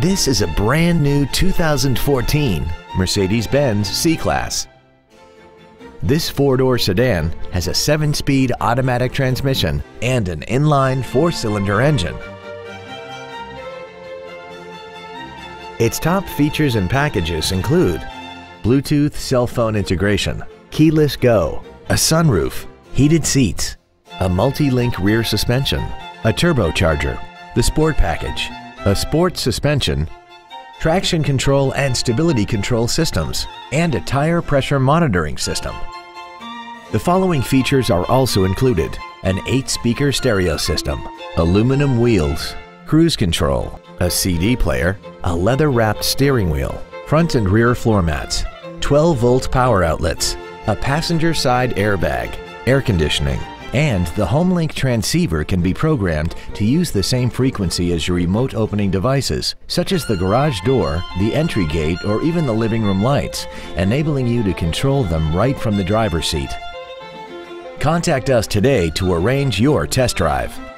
This is a brand new 2014 Mercedes-Benz C-Class. This four-door sedan has a seven-speed automatic transmission and an inline four-cylinder engine. Its top features and packages include Bluetooth cell phone integration, keyless go, a sunroof, heated seats, a multi-link rear suspension, a turbocharger, the sport package, a sport suspension, traction control and stability control systems, and a tire pressure monitoring system. The following features are also included. An 8-speaker stereo system, aluminum wheels, cruise control, a CD player, a leather-wrapped steering wheel, front and rear floor mats, 12-volt power outlets, a passenger side airbag, air conditioning, and the HomeLink transceiver can be programmed to use the same frequency as your remote opening devices, such as the garage door, the entry gate, or even the living room lights, enabling you to control them right from the driver's seat. Contact us today to arrange your test drive.